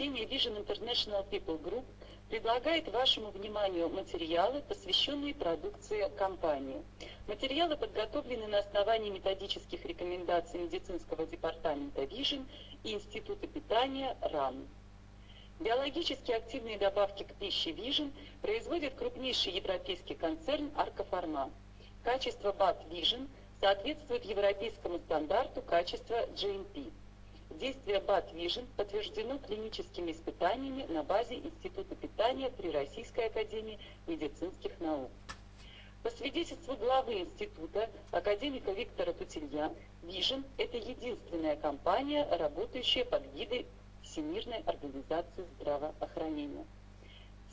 обучения Vision International People Group предлагает вашему вниманию материалы, посвященные продукции компании. Материалы подготовлены на основании методических рекомендаций медицинского департамента Vision и Института питания РАН. Биологически активные добавки к пище Vision производит крупнейший европейский концерн Аркофарма. Качество BAT Vision соответствует европейскому стандарту качества GMP. Действие BAT Vision подтверждено клиническими испытаниями на базе Института питания при Российской академии медицинских наук. По свидетельству главы института, академика Виктора Тутилья, Vision – это единственная компания, работающая под гидой Всемирной организации здравоохранения.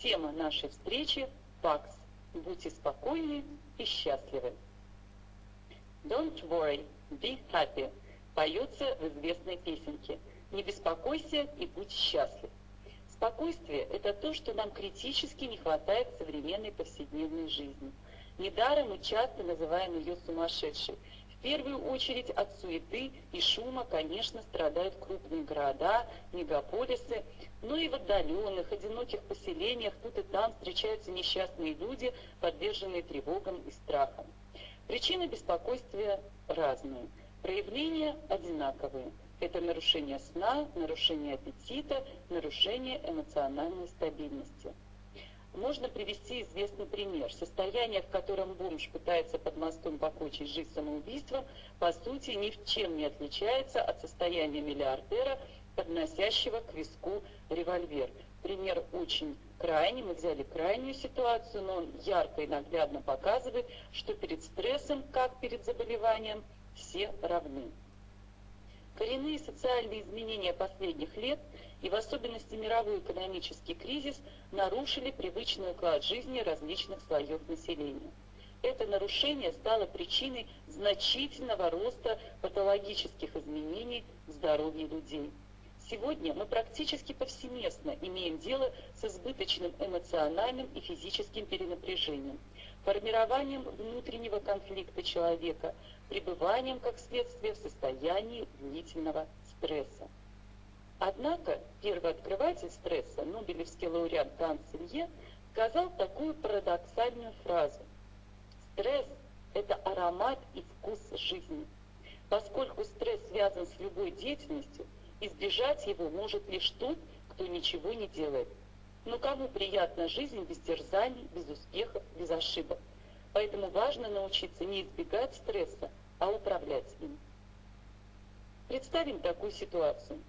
Тема нашей встречи – ПАКС. Будьте спокойны и счастливы. Don't worry, be happy – поется в известной песенке «Не беспокойся и будь счастлив». Спокойствие – это то, что нам критически не хватает в современной повседневной жизни. Недаром мы часто называем ее сумасшедшей. В первую очередь от суеты и шума, конечно, страдают крупные города, мегаполисы, но и в отдаленных, одиноких поселениях тут и там встречаются несчастные люди, подверженные тревогам и страхам. Причины беспокойствия разные – Проявления одинаковые. Это нарушение сна, нарушение аппетита, нарушение эмоциональной стабильности. Можно привести известный пример. Состояние, в котором бомж пытается под мостом покончить жизнь самоубийством, по сути ни в чем не отличается от состояния миллиардера, подносящего к виску револьвер. Пример очень крайний, мы взяли крайнюю ситуацию, но он ярко и наглядно показывает, что перед стрессом, как перед заболеванием – все равны. Коренные социальные изменения последних лет и в особенности мировой экономический кризис нарушили привычный уклад жизни различных слоев населения. Это нарушение стало причиной значительного роста патологических изменений в здоровье людей. Сегодня мы практически повсеместно имеем дело с избыточным эмоциональным и физическим перенапряжением, формированием внутреннего конфликта человека, пребыванием, как следствие, в состоянии длительного стресса. Однако первый открыватель стресса, Нобелевский лауреат Ганс Илье, сказал такую парадоксальную фразу. Стресс – это аромат и вкус жизни. Поскольку стресс связан с любой деятельностью, избежать его может лишь тот, кто ничего не делает. Но кому приятна жизнь без терзаний, без успехов, без ошибок? Поэтому важно научиться не избегать стресса, а управлять им. Представим такую ситуацию.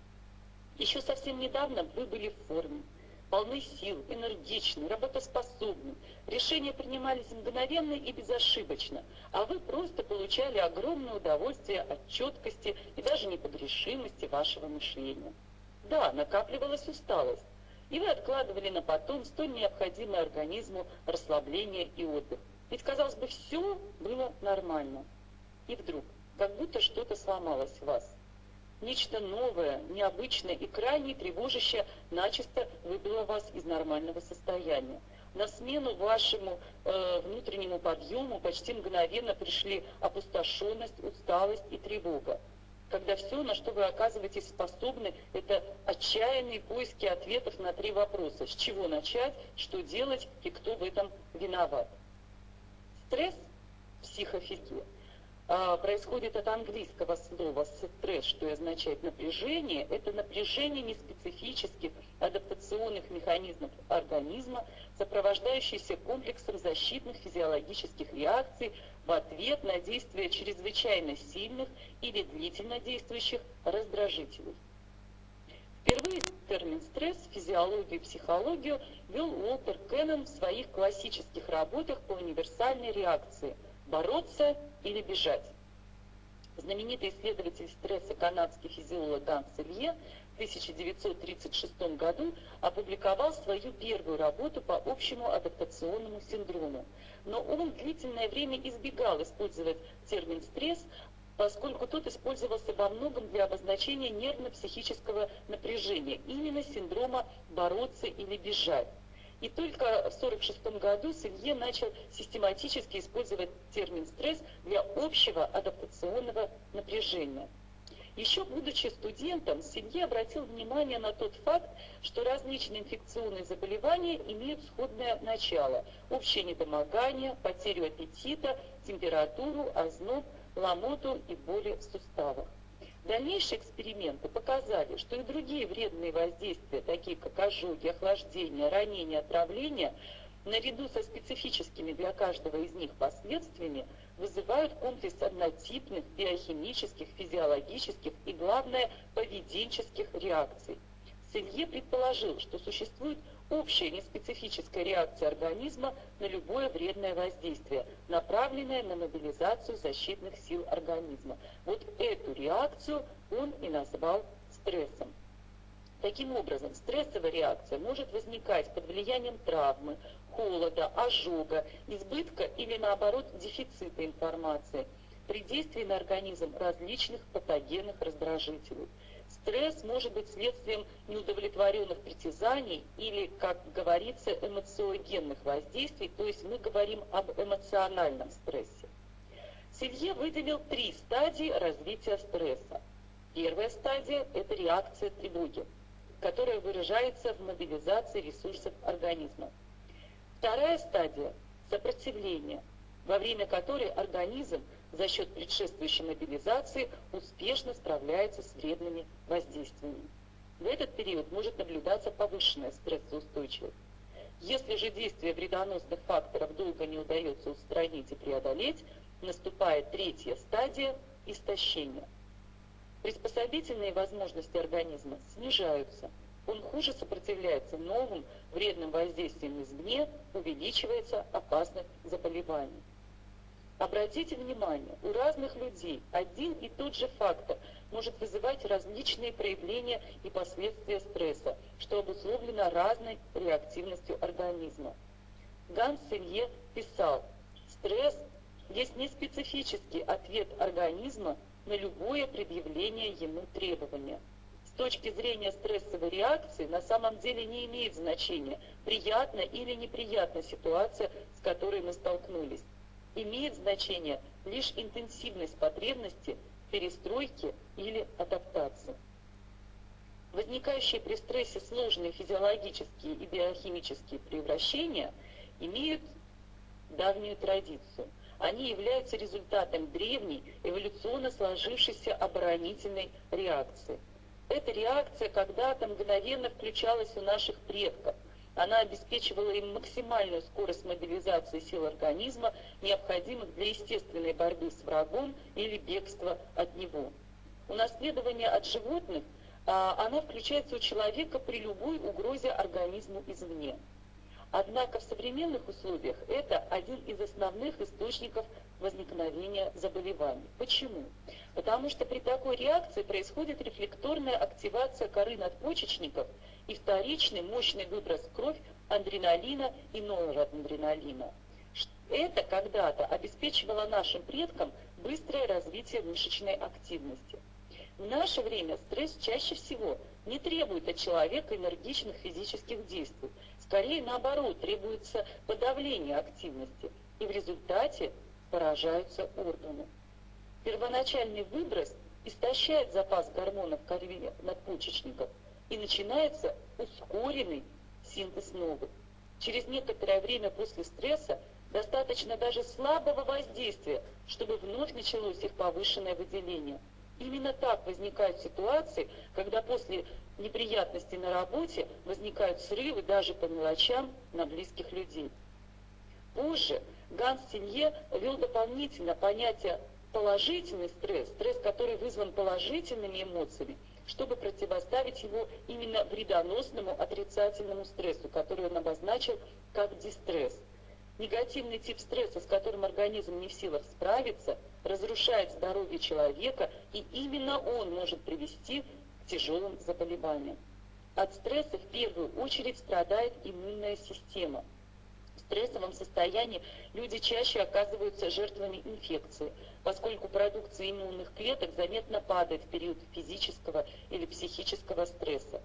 Еще совсем недавно вы были в форме, полны сил, энергичны, работоспособны. Решения принимались мгновенно и безошибочно, а вы просто получали огромное удовольствие от четкости и даже непогрешимости вашего мышления. Да, накапливалась усталость, и вы откладывали на потом столь необходимое организму расслабление и отдых. Ведь, казалось бы, все было нормально. И вдруг, как будто что-то сломалось в вас. Нечто новое, необычное и крайне тревожащее начисто выбило вас из нормального состояния. На смену вашему э, внутреннему подъему почти мгновенно пришли опустошенность, усталость и тревога. Когда все, на что вы оказываетесь способны, это отчаянные поиски ответов на три вопроса. С чего начать, что делать и кто в этом виноват. Стресс – психофизия а, происходит от английского слова стресс, что означает напряжение. Это напряжение неспецифических адаптационных механизмов организма, сопровождающееся комплексом защитных физиологических реакций в ответ на действие чрезвычайно сильных или длительно действующих раздражителей. Впервые термин «стресс» в физиологию и психологию ввел Уолтер Кеннон в своих классических работах по универсальной реакции – бороться или бежать. Знаменитый исследователь стресса канадский физиолог Ганс Илье в 1936 году опубликовал свою первую работу по общему адаптационному синдрому. Но он длительное время избегал использовать термин «стресс», поскольку тот использовался во многом для обозначения нервно-психического напряжения, именно синдрома «бороться или бежать». И только в 1946 году Селье начал систематически использовать термин «стресс» для общего адаптационного напряжения. Еще будучи студентом, Силье обратил внимание на тот факт, что различные инфекционные заболевания имеют сходное начало – общее недомогание, потерю аппетита, температуру, озноб, ломоту и боли в суставах. Дальнейшие эксперименты показали, что и другие вредные воздействия, такие как ожоги, охлаждение, ранения, отравление, наряду со специфическими для каждого из них последствиями, вызывают комплекс однотипных биохимических, физиологических и, главное, поведенческих реакций. Селье предположил, что существует общая неспецифическая реакция организма на любое вредное воздействие, направленное на мобилизацию защитных сил организма. Вот эту реакцию он и назвал стрессом. Таким образом, стрессовая реакция может возникать под влиянием травмы, холода, ожога, избытка или наоборот дефицита информации при действии на организм различных патогенных раздражителей. Стресс может быть следствием неудовлетворенных притязаний или, как говорится, эмоциогенных воздействий, то есть мы говорим об эмоциональном стрессе. Селье выделил три стадии развития стресса. Первая стадия – это реакция тревоги, которая выражается в мобилизации ресурсов организма. Вторая стадия – сопротивление, во время которой организм за счет предшествующей мобилизации успешно справляется с вредными воздействиями. В этот период может наблюдаться повышенная стрессоустойчивость. Если же действие вредоносных факторов долго не удается устранить и преодолеть, наступает третья стадия – истощения. Приспособительные возможности организма снижаются – он хуже сопротивляется новым вредным воздействиям извне, увеличивается опасность заболеваний. Обратите внимание, у разных людей один и тот же фактор может вызывать различные проявления и последствия стресса, что обусловлено разной реактивностью организма. Ганс Селье писал, стресс есть неспецифический ответ организма на любое предъявление ему требования – точки зрения стрессовой реакции на самом деле не имеет значения, приятна или неприятна ситуация, с которой мы столкнулись. Имеет значение лишь интенсивность потребности, перестройки или адаптации. Возникающие при стрессе сложные физиологические и биохимические превращения имеют давнюю традицию. Они являются результатом древней эволюционно сложившейся оборонительной реакции – эта реакция когда-то мгновенно включалась у наших предков. Она обеспечивала им максимальную скорость мобилизации сил организма, необходимых для естественной борьбы с врагом или бегства от него. Унаследование от животных, а, она включается у человека при любой угрозе организму извне. Однако в современных условиях это один из основных источников возникновения заболеваний. Почему? Потому что при такой реакции происходит рефлекторная активация коры надпочечников и вторичный мощный выброс в кровь адреналина и норадреналина. Это когда-то обеспечивало нашим предкам быстрое развитие мышечной активности. В наше время стресс чаще всего не требует от человека энергичных физических действий. Скорее наоборот, требуется подавление активности. И в результате поражаются органы. Первоначальный выброс истощает запас гормонов крови надпочечников и начинается ускоренный синтез новых. Через некоторое время после стресса достаточно даже слабого воздействия, чтобы вновь началось их повышенное выделение. Именно так возникают ситуации, когда после неприятностей на работе возникают срывы даже по мелочам на близких людей. Позже Ганс Силье ввел дополнительно понятие положительный стресс, стресс, который вызван положительными эмоциями, чтобы противоставить его именно вредоносному отрицательному стрессу, который он обозначил как дистресс. Негативный тип стресса, с которым организм не в силах справиться, разрушает здоровье человека, и именно он может привести к тяжелым заболеваниям. От стресса в первую очередь страдает иммунная система – стрессовом состоянии люди чаще оказываются жертвами инфекции, поскольку продукция иммунных клеток заметно падает в период физического или психического стресса.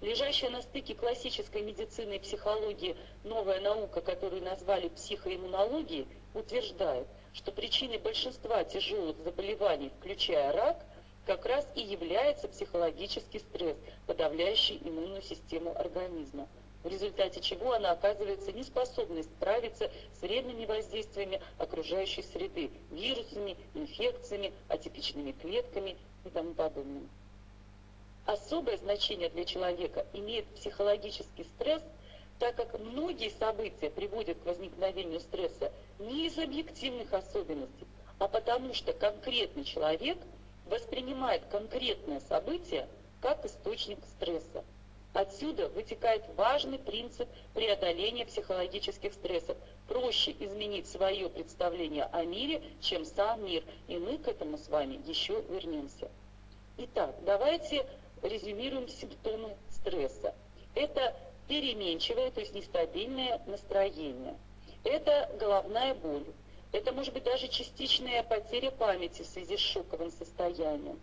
Лежащая на стыке классической медицины и психологии новая наука, которую назвали психоиммунологией, утверждает, что причиной большинства тяжелых заболеваний, включая рак, как раз и является психологический стресс, подавляющий иммунную систему организма в результате чего она оказывается неспособной справиться с вредными воздействиями окружающей среды, вирусами, инфекциями, атипичными клетками и тому подобным. Особое значение для человека имеет психологический стресс, так как многие события приводят к возникновению стресса не из объективных особенностей, а потому что конкретный человек воспринимает конкретное событие как источник стресса. Отсюда вытекает важный принцип преодоления психологических стрессов. Проще изменить свое представление о мире, чем сам мир. И мы к этому с вами еще вернемся. Итак, давайте резюмируем симптомы стресса. Это переменчивое, то есть нестабильное настроение. Это головная боль. Это может быть даже частичная потеря памяти в связи с шоковым состоянием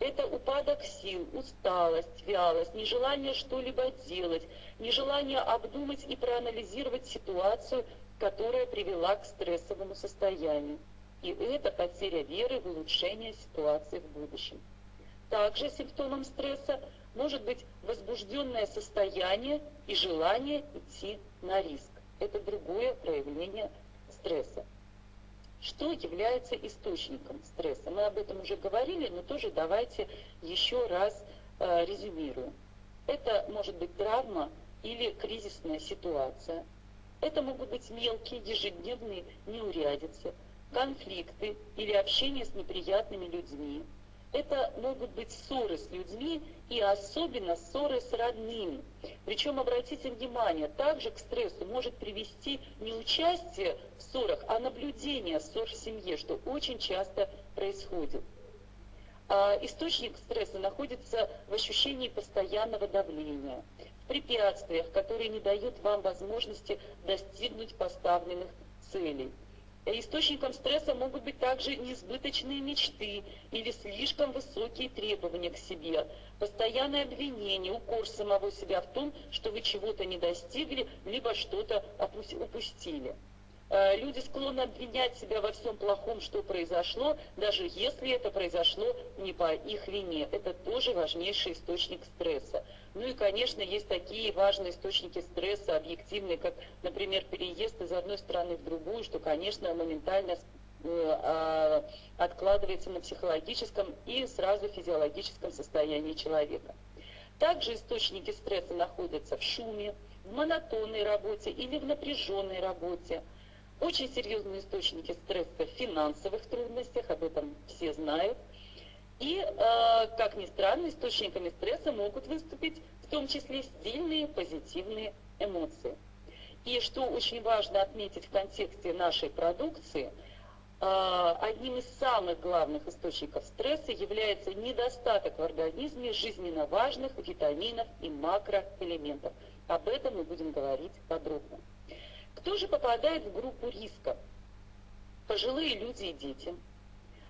это упадок сил, усталость, вялость, нежелание что-либо делать, нежелание обдумать и проанализировать ситуацию, которая привела к стрессовому состоянию. И это потеря веры в улучшение ситуации в будущем. Также симптомом стресса может быть возбужденное состояние и желание идти на риск. Это другое проявление стресса. Что является источником стресса? Мы об этом уже говорили, но тоже давайте еще раз э, резюмируем. Это может быть травма или кризисная ситуация. Это могут быть мелкие ежедневные неурядицы, конфликты или общение с неприятными людьми, это могут быть ссоры с людьми и особенно ссоры с родными. Причем, обратите внимание, также к стрессу может привести не участие в ссорах, а наблюдение ссор в семье, что очень часто происходит. А источник стресса находится в ощущении постоянного давления, в препятствиях, которые не дают вам возможности достигнуть поставленных целей. Источником стресса могут быть также несбыточные мечты или слишком высокие требования к себе, постоянное обвинение, укор самого себя в том, что вы чего-то не достигли, либо что-то упустили. Э, люди склонны обвинять себя во всем плохом, что произошло, даже если это произошло не по их вине. Это тоже важнейший источник стресса. Ну и, конечно, есть такие важные источники стресса, объективные, как, например, переезд из одной страны в другую, что, конечно, моментально э, а, откладывается на психологическом и сразу физиологическом состоянии человека. Также источники стресса находятся в шуме, в монотонной работе или в напряженной работе – очень серьезные источники стресса в финансовых трудностях, об этом все знают. И, э, как ни странно, источниками стресса могут выступить в том числе сильные позитивные эмоции. И что очень важно отметить в контексте нашей продукции, э, одним из самых главных источников стресса является недостаток в организме жизненно важных витаминов и макроэлементов. Об этом мы будем говорить подробно. Кто же попадает в группу риска? Пожилые люди и дети,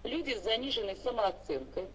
люди с заниженной самооценкой,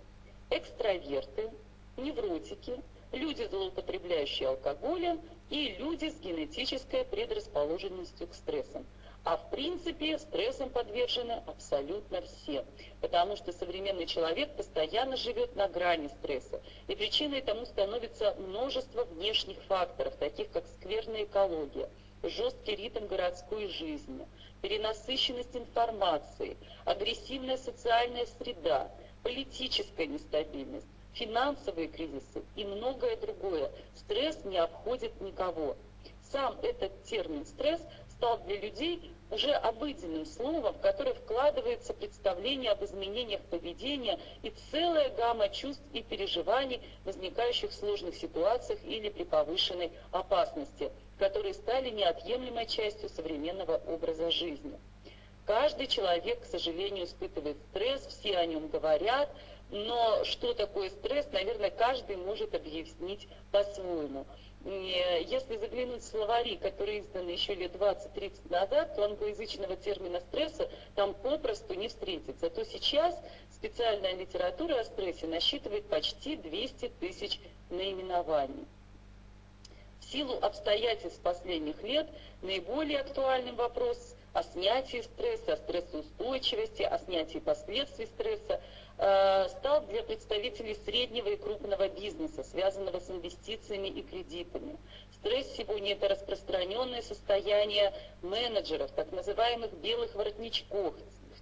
экстраверты, невротики, люди, злоупотребляющие алкоголем и люди с генетической предрасположенностью к стрессам. А в принципе стрессом подвержены абсолютно все, потому что современный человек постоянно живет на грани стресса. И причиной тому становится множество внешних факторов, таких как скверная экология – жесткий ритм городской жизни, перенасыщенность информации, агрессивная социальная среда, политическая нестабильность, финансовые кризисы и многое другое. Стресс не обходит никого. Сам этот термин «стресс» стал для людей уже обыденным словом, в которое вкладывается представление об изменениях поведения и целая гамма чувств и переживаний, возникающих в сложных ситуациях или при повышенной опасности, которые стали неотъемлемой частью современного образа жизни. Каждый человек, к сожалению, испытывает стресс, все о нем говорят, но что такое стресс, наверное, каждый может объяснить по-своему. Если заглянуть в словари, которые изданы еще лет 20-30 назад, то англоязычного термина стресса там попросту не встретится. Зато сейчас специальная литература о стрессе насчитывает почти 200 тысяч наименований. Силу обстоятельств последних лет наиболее актуальным вопрос о снятии стресса, о стрессоустойчивости, о снятии последствий стресса, э, стал для представителей среднего и крупного бизнеса, связанного с инвестициями и кредитами. Стресс сегодня это распространенное состояние менеджеров, так называемых белых воротничков,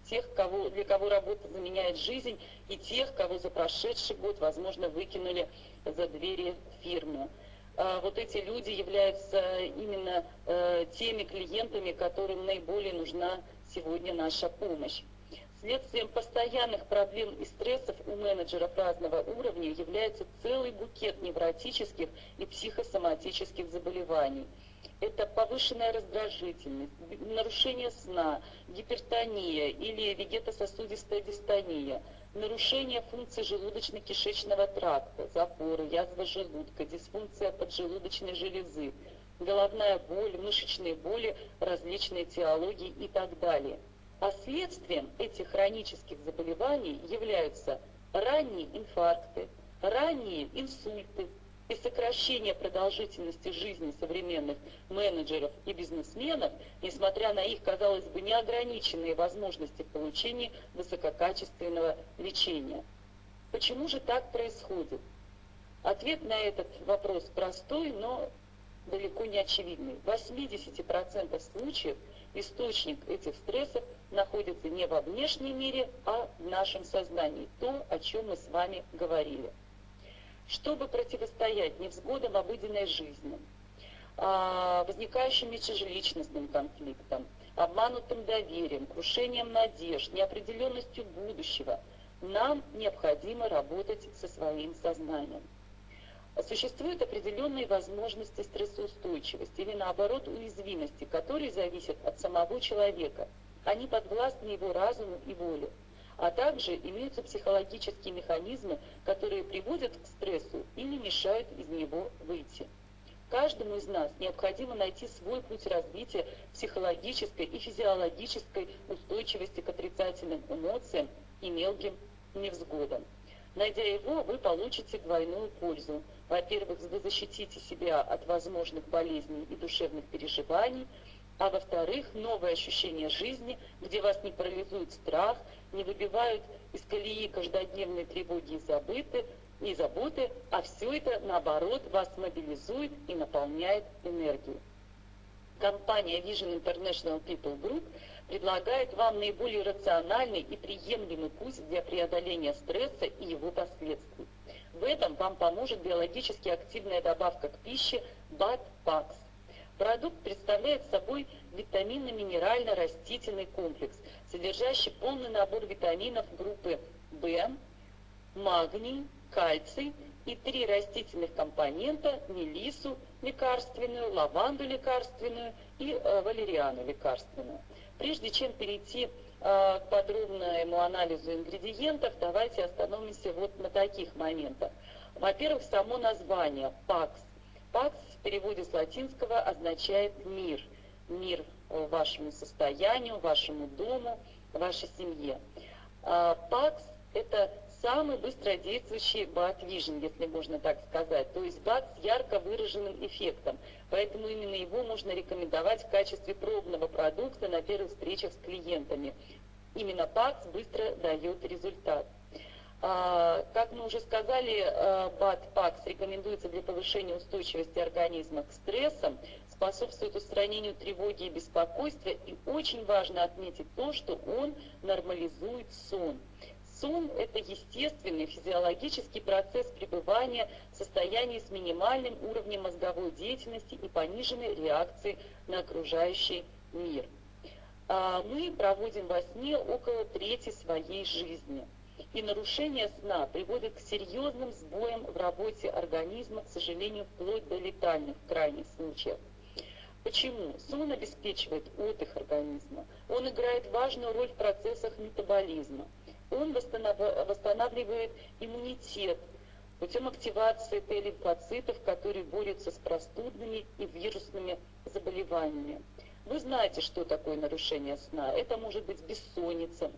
тех, кого, для кого работа заменяет жизнь, и тех, кого за прошедший год, возможно, выкинули за двери фирмы. А вот эти люди являются именно э, теми клиентами, которым наиболее нужна сегодня наша помощь. Следствием постоянных проблем и стрессов у менеджеров разного уровня является целый букет невротических и психосоматических заболеваний – это повышенная раздражительность, нарушение сна, гипертония или вегетососудистая дистония, нарушение функции желудочно-кишечного тракта, запоры, язва желудка, дисфункция поджелудочной железы, головная боль, мышечные боли, различные теологии и так далее. А следствием этих хронических заболеваний являются ранние инфаркты, ранние инсульты, и сокращение продолжительности жизни современных менеджеров и бизнесменов, несмотря на их, казалось бы, неограниченные возможности в получении высококачественного лечения. Почему же так происходит? Ответ на этот вопрос простой, но далеко не очевидный. В 80% случаев источник этих стрессов находится не во внешней мире, а в нашем сознании. То, о чем мы с вами говорили чтобы противостоять невзгодам обыденной жизни, а, возникающим межличностным конфликтам, обманутым доверием, крушением надежд, неопределенностью будущего, нам необходимо работать со своим сознанием. Существуют определенные возможности стрессоустойчивости или наоборот уязвимости, которые зависят от самого человека. Они подвластны его разуму и воле а также имеются психологические механизмы, которые приводят к стрессу или мешают из него выйти. Каждому из нас необходимо найти свой путь развития психологической и физиологической устойчивости к отрицательным эмоциям и мелким невзгодам. Найдя его, вы получите двойную пользу. Во-первых, вы защитите себя от возможных болезней и душевных переживаний, а во-вторых, новое ощущение жизни, где вас не парализует страх, не выбивают из колеи каждодневные тревоги и забыты, и заботы, а все это, наоборот, вас мобилизует и наполняет энергией. Компания Vision International People Group предлагает вам наиболее рациональный и приемлемый путь для преодоления стресса и его последствий. В этом вам поможет биологически активная добавка к пище BAT-PAX. Продукт представляет собой витаминно-минерально-растительный комплекс, содержащий полный набор витаминов группы В, магний, кальций и три растительных компонента – мелису лекарственную, лаванду лекарственную и э, валериану лекарственную. Прежде чем перейти э, к подробному анализу ингредиентов, давайте остановимся вот на таких моментах. Во-первых, само название – ПАКС. ПАКС в переводе с латинского означает «мир». Мир вашему состоянию, вашему дому, вашей семье. А, ПАКС – это самый быстродействующий BAT-вижн, если можно так сказать. То есть БАТ с ярко выраженным эффектом. Поэтому именно его можно рекомендовать в качестве пробного продукта на первых встречах с клиентами. Именно ПАКС быстро дает результат. А, как мы уже сказали, а, БАТ-ПАКС рекомендуется для повышения устойчивости организма к стрессам, способствует устранению тревоги и беспокойства. И очень важно отметить то, что он нормализует сон. Сон – это естественный физиологический процесс пребывания в состоянии с минимальным уровнем мозговой деятельности и пониженной реакции на окружающий мир. А мы проводим во сне около трети своей жизни – и нарушение сна приводит к серьезным сбоям в работе организма, к сожалению, вплоть до летальных крайних случаев. Почему? Сон обеспечивает отдых организма. Он играет важную роль в процессах метаболизма. Он восстанавливает иммунитет путем активации Т-лимфоцитов, которые борются с простудными и вирусными заболеваниями. Вы знаете, что такое нарушение сна. Это может быть бессонница,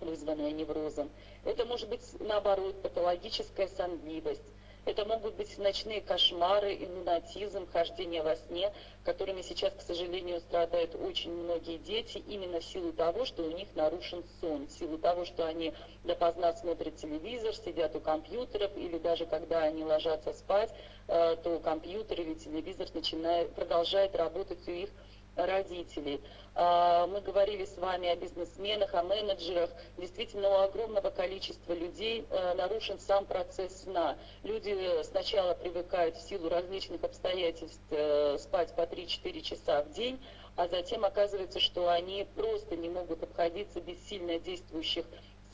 вызванная неврозом. Это может быть, наоборот, патологическая сонливость. Это могут быть ночные кошмары и лунатизм, хождение во сне, которыми сейчас, к сожалению, страдают очень многие дети именно в силу того, что у них нарушен сон, в силу того, что они допоздна смотрят телевизор, сидят у компьютеров, или даже когда они ложатся спать, э, то компьютер или телевизор начинает, продолжает работать у их родителей. А, мы говорили с вами о бизнесменах, о менеджерах. Действительно, у огромного количества людей э, нарушен сам процесс сна. Люди сначала привыкают в силу различных обстоятельств э, спать по 3-4 часа в день, а затем оказывается, что они просто не могут обходиться без сильно действующих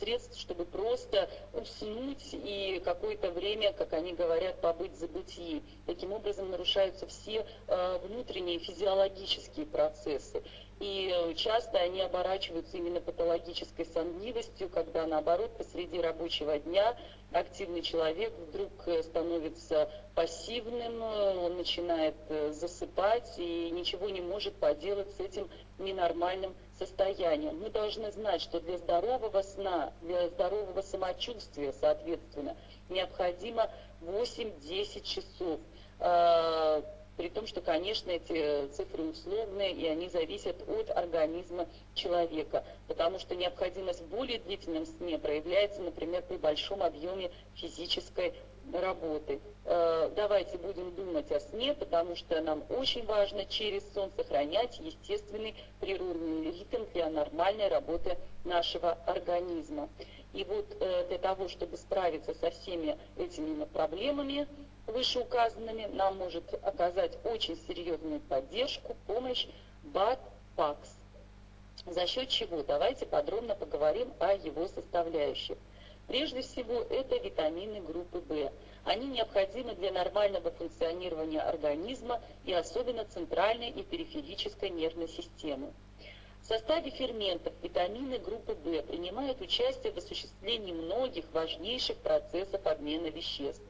средств, чтобы просто уснуть и какое-то время, как они говорят, побыть в забытии. Таким образом нарушаются все э, внутренние физиологические процессы. И э, часто они оборачиваются именно патологической сонливостью, когда наоборот посреди рабочего дня активный человек вдруг э, становится пассивным, он начинает засыпать и ничего не может поделать с этим ненормальным состоянием. Мы должны знать, что для здорового сна, для здорового самочувствия, соответственно, необходимо 8-10 часов. А, при том, что, конечно, эти цифры условные, и они зависят от организма человека. Потому что необходимость в более длительном сне проявляется, например, при большом объеме физической работы. Э, давайте будем думать о сне, потому что нам очень важно через сон сохранять естественный природный ритм для нормальной работы нашего организма. И вот э, для того, чтобы справиться со всеми этими проблемами, вышеуказанными, нам может оказать очень серьезную поддержку, помощь БАТ-ПАКС. За счет чего? Давайте подробно поговорим о его составляющих. Прежде всего, это витамины группы В. Они необходимы для нормального функционирования организма и особенно центральной и периферической нервной системы. В составе ферментов витамины группы В принимают участие в осуществлении многих важнейших процессов обмена веществ.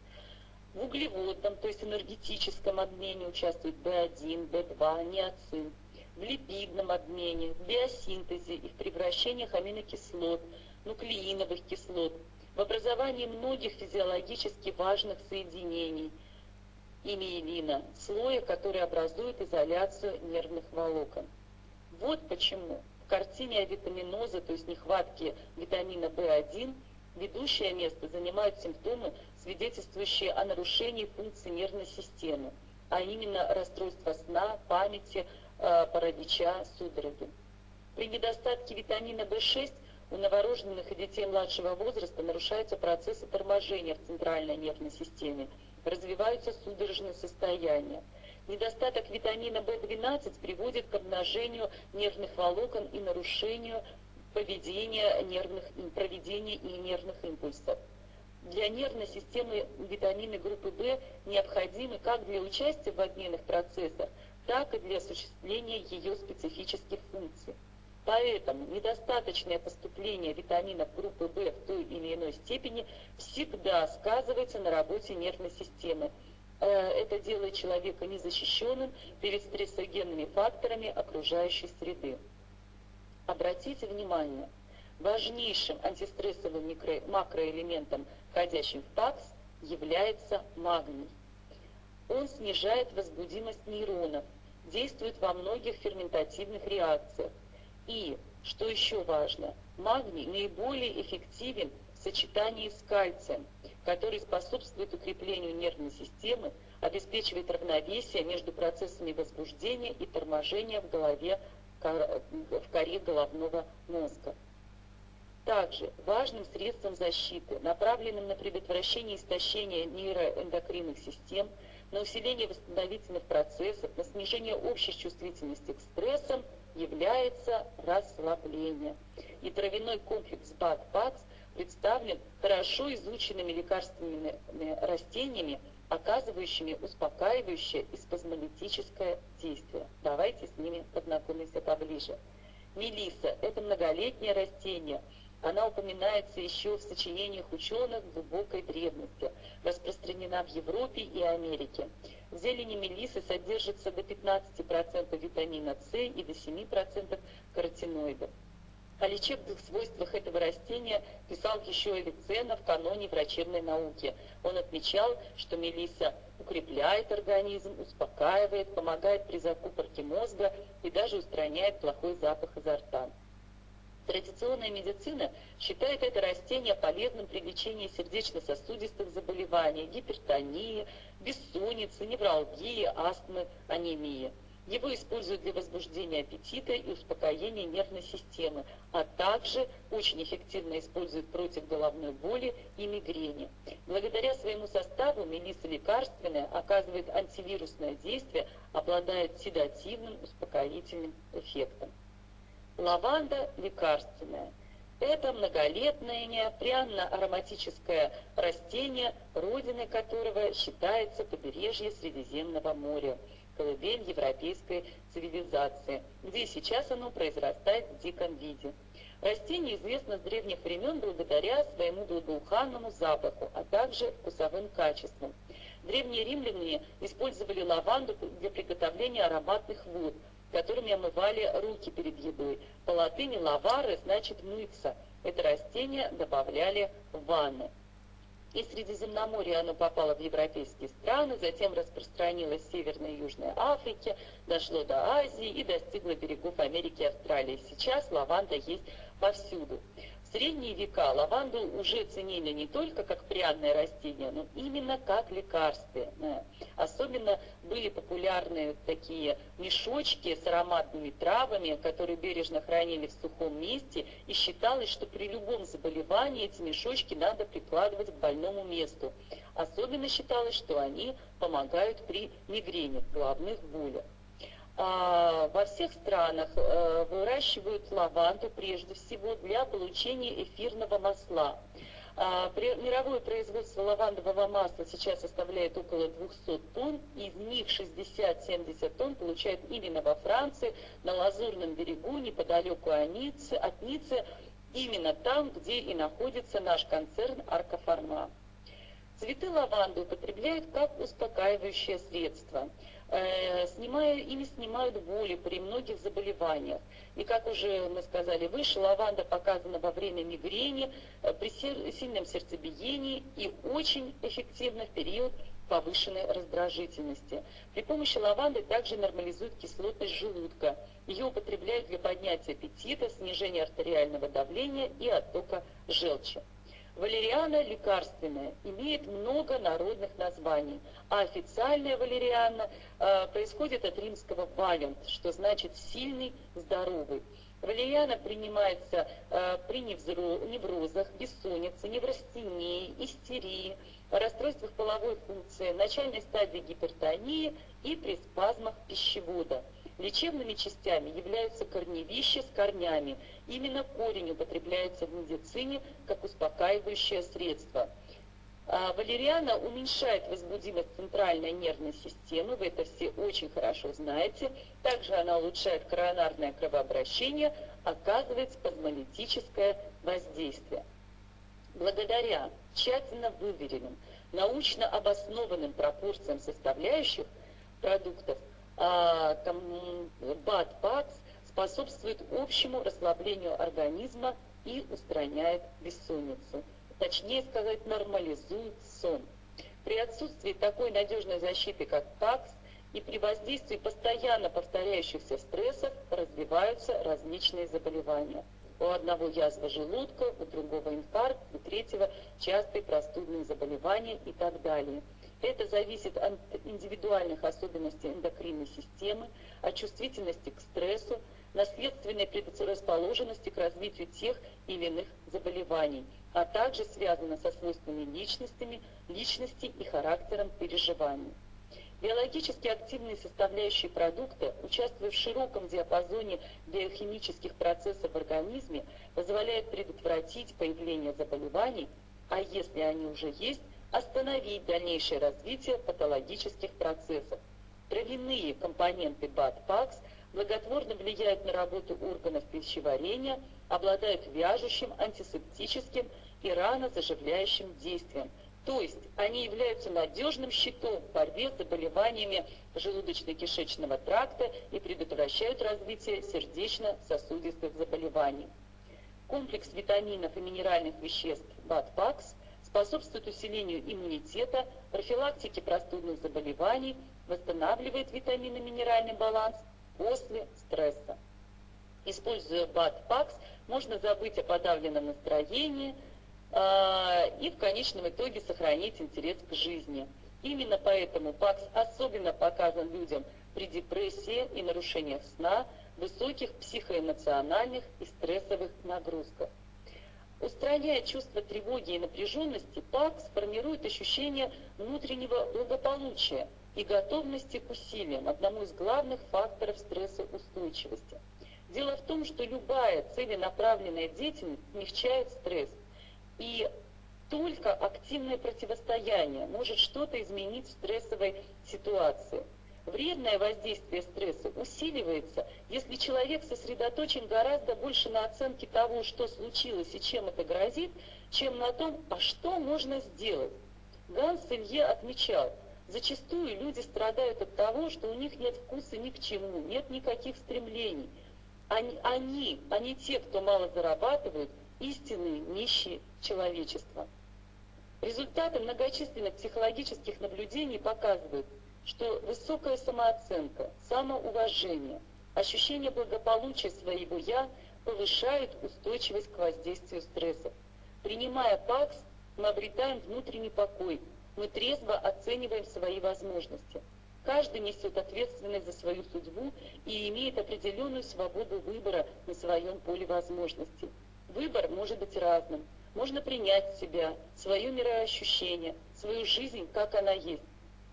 В углеводном, то есть энергетическом обмене участвуют В1, В2, ниацин. В липидном обмене, в биосинтезе и в превращениях аминокислот, нуклеиновых кислот, в образовании многих физиологически важных соединений и миелина, слоя, который образует изоляцию нервных волокон. Вот почему в картине авитаминоза, то есть нехватки витамина В1, ведущее место занимают симптомы, свидетельствующие о нарушении функции нервной системы, а именно расстройство сна, памяти, э, паралича, судороги. При недостатке витамина В6 у новорожденных и детей младшего возраста нарушаются процессы торможения в центральной нервной системе, развиваются судорожные состояния. Недостаток витамина В12 приводит к обнажению нервных волокон и нарушению поведения нервных, проведения и нервных импульсов. Для нервной системы витамины группы В необходимы как для участия в обменных процессах, так и для осуществления ее специфических функций. Поэтому недостаточное поступление витаминов группы В в той или иной степени всегда сказывается на работе нервной системы. Э, это делает человека незащищенным перед стрессогенными факторами окружающей среды. Обратите внимание, важнейшим антистрессовым микро- макроэлементом, входящим в ПАКС, является магний. Он снижает возбудимость нейронов, действует во многих ферментативных реакциях, и, что еще важно, магний наиболее эффективен в сочетании с кальцием, который способствует укреплению нервной системы, обеспечивает равновесие между процессами возбуждения и торможения в голове, в коре головного мозга. Также важным средством защиты, направленным на предотвращение истощения нейроэндокринных систем, на усиление восстановительных процессов, на снижение общей чувствительности к стрессам – является расслабление. И травяной комплекс БАК-ПАКС представлен хорошо изученными лекарственными растениями, оказывающими успокаивающее и спазмолитическое действие. Давайте с ними познакомимся поближе. Мелиса – это многолетнее растение – она упоминается еще в сочинениях ученых глубокой древности, распространена в Европе и Америке. В зелени мелисы содержится до 15% витамина С и до 7% каротиноидов. О лечебных свойствах этого растения писал еще Авиценна в каноне врачебной науки. Он отмечал, что мелиса укрепляет организм, успокаивает, помогает при закупорке мозга и даже устраняет плохой запах изо рта. Традиционная медицина считает это растение полезным при лечении сердечно-сосудистых заболеваний, гипертонии, бессонницы, невралгии, астмы, анемии. Его используют для возбуждения аппетита и успокоения нервной системы, а также очень эффективно используют против головной боли и мигрени. Благодаря своему составу мелисса лекарственная оказывает антивирусное действие, обладает седативным успокоительным эффектом. Лаванда лекарственная. Это многолетное пряно-ароматическое растение, родиной которого считается побережье Средиземного моря, колыбель европейской цивилизации, где сейчас оно произрастает в диком виде. Растение известно с древних времен благодаря своему благоуханному запаху, а также вкусовым качествам. Древние римляне использовали лаванду для приготовления ароматных вод – которыми омывали руки перед едой. По латыни лавары значит мыться. Это растение добавляли в ванны. Из Средиземноморья оно попало в европейские страны, затем распространилось в Северной и Южной Африке, дошло до Азии и достигло берегов Америки и Австралии. Сейчас лаванда есть повсюду. В средние века лаванду уже ценили не только как пряное растение, но именно как лекарственное. Особенно были популярны такие мешочки с ароматными травами, которые бережно хранили в сухом месте, и считалось, что при любом заболевании эти мешочки надо прикладывать к больному месту. Особенно считалось, что они помогают при мигрени, головных болях. А, во всех странах э, выращивают лаванду прежде всего для получения эфирного масла. А, мировое производство лавандового масла сейчас составляет около 200 тонн, из них 60-70 тонн получают именно во Франции, на Лазурном берегу, неподалеку от Ниццы, именно там, где и находится наш концерн Аркофарма. Цветы лаванды употребляют как успокаивающее средство. Э, снимая, ими снимают боли при многих заболеваниях. И как уже мы сказали выше, лаванда показана во время мигрени, э, при сильном сердцебиении и очень эффективно в период повышенной раздражительности. При помощи лаванды также нормализуют кислотность желудка. Ее употребляют для поднятия аппетита, снижения артериального давления и оттока желчи. Валериана лекарственная, имеет много народных названий, а официальная валериана э, происходит от римского «валент», что значит «сильный, здоровый». Валериана принимается э, при неврозах, бессоннице, неврастении, истерии, расстройствах половой функции, начальной стадии гипертонии и при спазмах пищевода – Лечебными частями являются корневища с корнями. Именно корень употребляется в медицине как успокаивающее средство. А валериана уменьшает возбудимость центральной нервной системы, вы это все очень хорошо знаете. Также она улучшает коронарное кровообращение, оказывает спазмолитическое воздействие. Благодаря тщательно выверенным, научно обоснованным пропорциям составляющих продуктов а, БАД-ПАКС способствует общему расслаблению организма и устраняет бессонницу. Точнее сказать, нормализует сон. При отсутствии такой надежной защиты, как ПАКС, и при воздействии постоянно повторяющихся стрессов развиваются различные заболевания. У одного язва желудка, у другого инфаркт, у третьего частые простудные заболевания и так далее – это зависит от индивидуальных особенностей эндокринной системы, от чувствительности к стрессу, наследственной предрасположенности к развитию тех или иных заболеваний, а также связано со свойствами личностями, личности и характером переживаний. Биологически активные составляющие продукта, участвуя в широком диапазоне биохимических процессов в организме, позволяют предотвратить появление заболеваний, а если они уже есть, остановить дальнейшее развитие патологических процессов. Травяные компоненты БАД-ПАКС благотворно влияют на работу органов пищеварения, обладают вяжущим, антисептическим и ранозаживляющим действием. То есть они являются надежным щитом в борьбе с заболеваниями желудочно-кишечного тракта и предотвращают развитие сердечно-сосудистых заболеваний. Комплекс витаминов и минеральных веществ БАТ-ПАКС способствует усилению иммунитета, профилактике простудных заболеваний, восстанавливает витаминно-минеральный баланс после стресса. Используя БАТ-ПАКС, можно забыть о подавленном настроении э, и в конечном итоге сохранить интерес к жизни. Именно поэтому ПАКС особенно показан людям при депрессии и нарушениях сна, высоких психоэмоциональных и стрессовых нагрузках. Устраняя чувство тревоги и напряженности, ПАКС формирует ощущение внутреннего благополучия и готовности к усилиям, одному из главных факторов стрессоустойчивости. Дело в том, что любая целенаправленная деятельность смягчает стресс, и только активное противостояние может что-то изменить в стрессовой ситуации. Вредное воздействие стресса усиливается, если человек сосредоточен гораздо больше на оценке того, что случилось и чем это грозит, чем на том, а что можно сделать. Ганс Илье отмечал, зачастую люди страдают от того, что у них нет вкуса ни к чему, нет никаких стремлений – они, они, не те, кто мало зарабатывают, истинные нищие человечества. Результаты многочисленных психологических наблюдений показывают, что высокая самооценка, самоуважение, ощущение благополучия своего «я» повышают устойчивость к воздействию стресса. Принимая ПАКС, мы обретаем внутренний покой, мы трезво оцениваем свои возможности – Каждый несет ответственность за свою судьбу и имеет определенную свободу выбора на своем поле возможностей. Выбор может быть разным. Можно принять себя, свое мироощущение, свою жизнь, как она есть.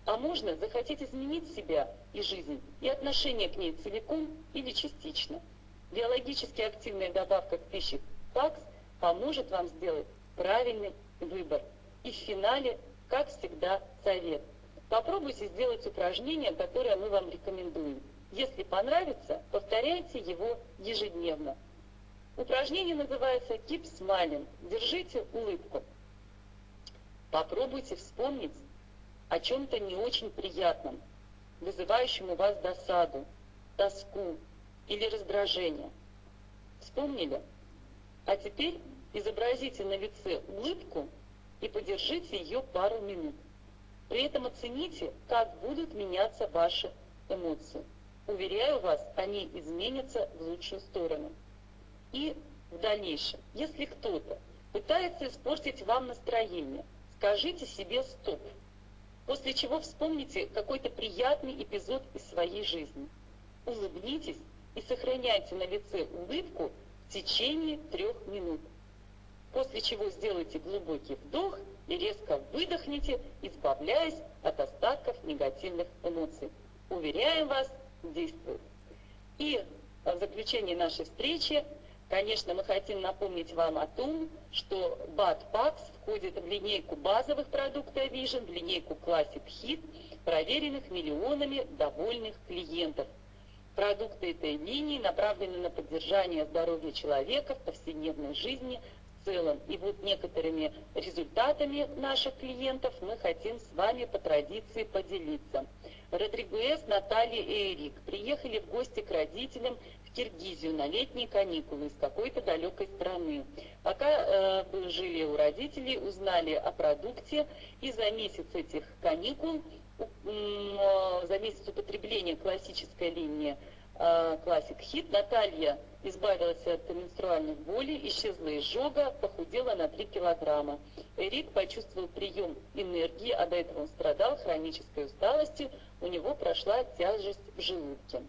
А можно захотеть изменить себя и жизнь, и отношение к ней целиком или частично. Биологически активная добавка к пище ПАКС поможет вам сделать правильный выбор. И в финале, как всегда, совет – Попробуйте сделать упражнение, которое мы вам рекомендуем. Если понравится, повторяйте его ежедневно. Упражнение называется Keep Smiling. Держите улыбку. Попробуйте вспомнить о чем-то не очень приятном, вызывающем у вас досаду, тоску или раздражение. Вспомнили? А теперь изобразите на лице улыбку и подержите ее пару минут. При этом оцените, как будут меняться ваши эмоции. Уверяю вас, они изменятся в лучшую сторону. И в дальнейшем, если кто-то пытается испортить вам настроение, скажите себе «стоп», после чего вспомните какой-то приятный эпизод из своей жизни. Улыбнитесь и сохраняйте на лице улыбку в течение трех минут. После чего сделайте глубокий вдох – и резко выдохните, избавляясь от остатков негативных эмоций. Уверяем вас, действует. И в заключении нашей встречи, конечно, мы хотим напомнить вам о том, что BAT PAX входит в линейку базовых продуктов Vision, в линейку Classic Hit, проверенных миллионами довольных клиентов. Продукты этой линии направлены на поддержание здоровья человека в повседневной жизни – целом. И вот некоторыми результатами наших клиентов мы хотим с вами по традиции поделиться. Родригуэс, Наталья и Эрик приехали в гости к родителям в Киргизию на летние каникулы из какой-то далекой страны. Пока э, жили у родителей, узнали о продукте, и за месяц этих каникул, э, за месяц употребления классической линии Classic Hit Наталья избавилась от менструальных болей, исчезла изжога, похудела на 3 килограмма. Эрик почувствовал прием энергии, а до этого он страдал хронической усталостью, у него прошла тяжесть в желудке.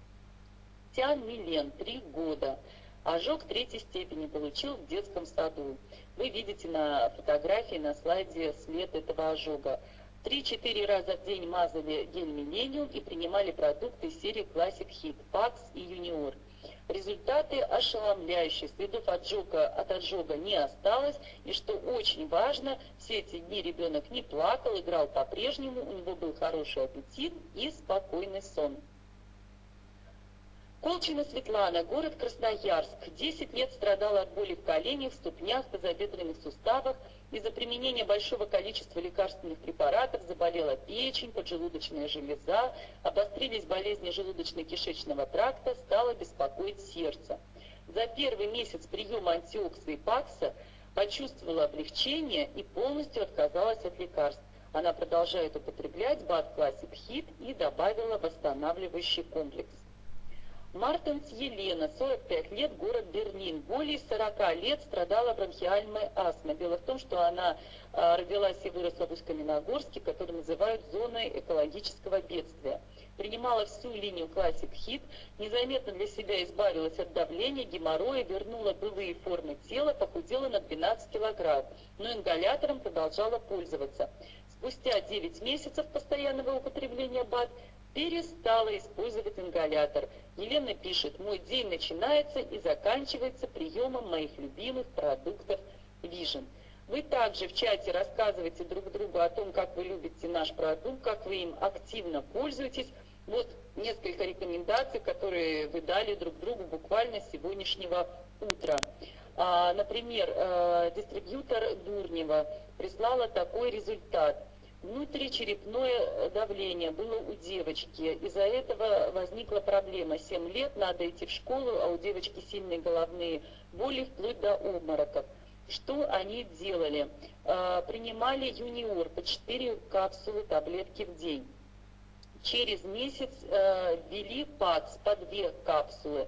Тян Милен, 3 года. Ожог третьей степени получил в детском саду. Вы видите на фотографии на слайде след этого ожога. Три-четыре раза в день мазали гель Millennium и принимали продукты серии Classic Hit, Pax и Junior. Результаты ошеломляющие. Следов отжога, от отжога не осталось. И что очень важно, все эти дни ребенок не плакал, играл по-прежнему, у него был хороший аппетит и спокойный сон. Колчина Светлана, город Красноярск. Десять лет страдала от боли в коленях, ступнях, тазобедренных суставах. Из-за применения большого количества лекарственных препаратов заболела печень, поджелудочная железа, обострились болезни желудочно-кишечного тракта, стало беспокоить сердце. За первый месяц приема антиокса и пакса почувствовала облегчение и полностью отказалась от лекарств. Она продолжает употреблять БАД Classic Hit и добавила восстанавливающий комплекс. Мартенс Елена, 45 лет, город Берлин. Более 40 лет страдала бронхиальной астмой. Дело в том, что она а, родилась и выросла в Усть-Каменогорске, который называют зоной экологического бедствия. Принимала всю линию Classic Hit, незаметно для себя избавилась от давления, геморроя, вернула былые формы тела, похудела на 12 килограмм, но ингалятором продолжала пользоваться. Спустя 9 месяцев постоянного употребления БАД перестала использовать ингалятор. Елена пишет, мой день начинается и заканчивается приемом моих любимых продуктов Vision. Вы также в чате рассказываете друг другу о том, как вы любите наш продукт, как вы им активно пользуетесь. Вот несколько рекомендаций, которые вы дали друг другу буквально с сегодняшнего утра. А, например, э, дистрибьютор Дурнева прислала такой результат. Внутричерепное давление было у девочки. Из-за этого возникла проблема. 7 лет надо идти в школу, а у девочки сильные головные боли вплоть до обмороков. Что они делали? А, принимали юниор по 4 капсулы таблетки в день. Через месяц э, ввели ПАЦ по 2 капсулы.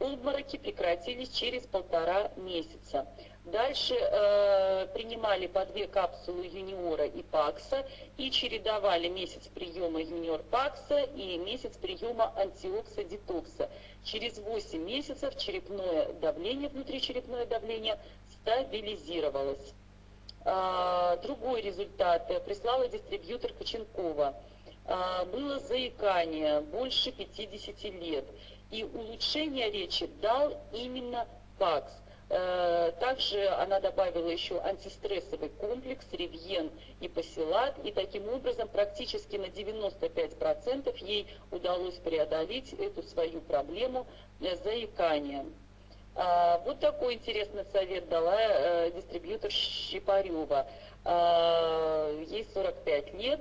Обмороки прекратились через полтора месяца. Дальше э, принимали по две капсулы юниора и пакса и чередовали месяц приема юниор пакса и месяц приема антиокса детокса. Через 8 месяцев черепное давление, внутричерепное давление стабилизировалось. А, другой результат прислала дистрибьютор Коченкова. А, было заикание больше 50 лет. И улучшение речи дал именно ПАКС. Э, также она добавила еще антистрессовый комплекс, ревьен и посилат, и таким образом практически на 95% ей удалось преодолеть эту свою проблему э, заикания. А, вот такой интересный совет дала э, дистрибьютор Щипарева. А, ей 45 лет,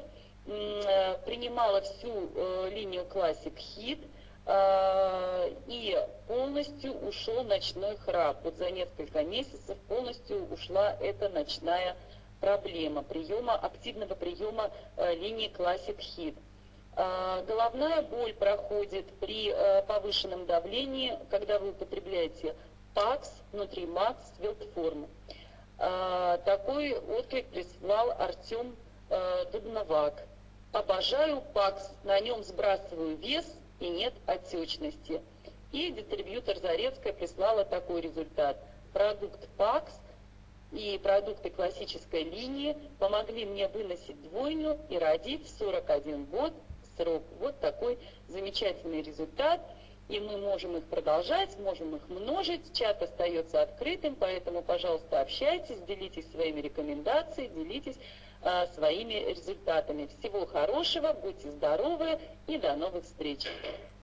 принимала всю линию Hit – а, и полностью ушел ночной храп. Вот за несколько месяцев полностью ушла эта ночная проблема приема, активного приема э, линии Classic Hit. А, головная боль проходит при э, повышенном давлении, когда вы употребляете PAX, Нутримакс, Вилтформу. А, такой отклик прислал Артем э, Дубновак. Обожаю ПАКС, на нем сбрасываю вес – и нет отечности. И дистрибьютор Зарецкая прислала такой результат. Продукт ПАКС и продукты классической линии помогли мне выносить двойню и родить 41 год срок. Вот такой замечательный результат. И мы можем их продолжать, можем их множить. Чат остается открытым, поэтому, пожалуйста, общайтесь, делитесь своими рекомендациями, делитесь а, своими результатами. Всего хорошего, будьте здоровы и до новых встреч!